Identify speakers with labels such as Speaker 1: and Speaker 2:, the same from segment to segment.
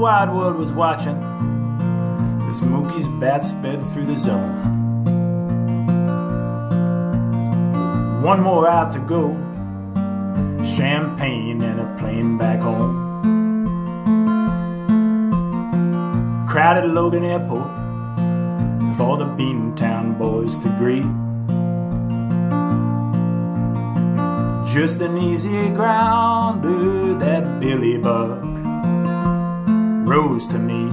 Speaker 1: wide world was watching as Mookie's bat sped through the zone. One more out to go, champagne and a plane back home. Crowded Logan Airport with all the Beantown boys to greet. Just an easy grounder that Billy Buck rose to meet.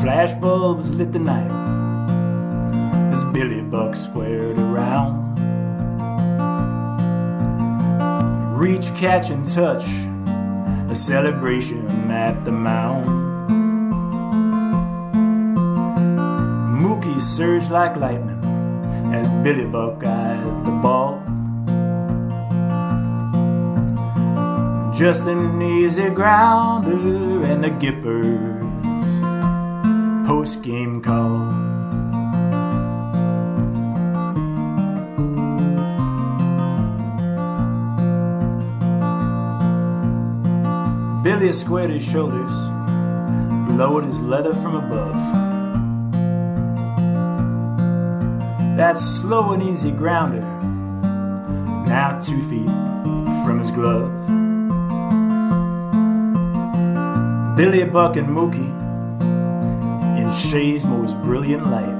Speaker 1: Flashbulbs lit the night as Billy Buck squared around. Reach, catch, and touch, a celebration at the mound. Mookie surged like lightning as Billy Buck eyed the ball. Just an easy grounder and the Gippers post game call. Billy squared his shoulders, lowered his leather from above. That slow and easy grounder, now two feet from his glove. Billy Buck and Mookie in Shea's most brilliant light.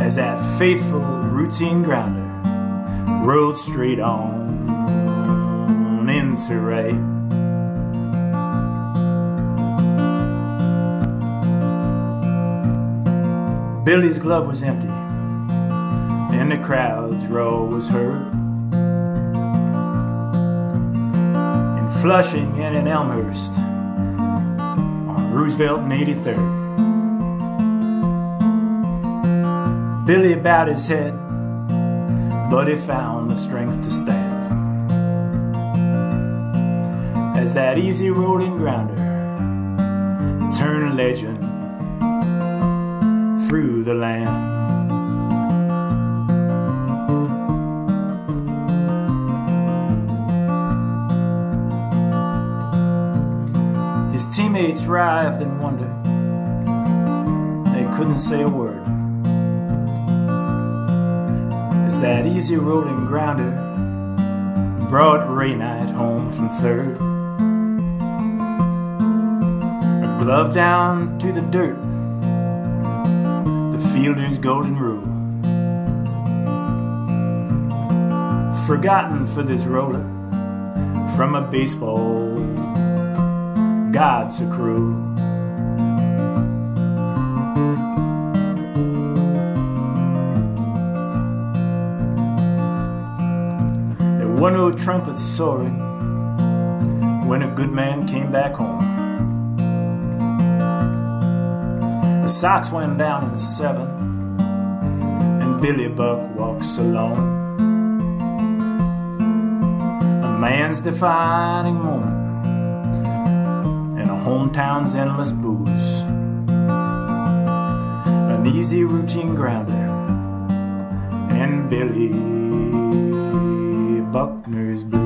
Speaker 1: As that faithful routine grounder rolled straight on into right. Billy's glove was empty, and the crowd's roar was heard. Flushing and in Elmhurst, on Roosevelt and 83rd. Billy bowed his head, but he found the strength to stand as that easy rolling grounder turned a legend through the land. Teammates writhed in wonder. They couldn't say a word. As that easy rolling grounder brought Ray Knight home from third. A glove down to the dirt, the fielder's golden rule. Forgotten for this roller from a baseball god a cruel. There were no trumpets soaring when a good man came back home. The Sox went down in seven, and Billy Buck walks alone. A man's defining moment hometown's endless boos. An easy routine grounder, and Billy Buckner's blues.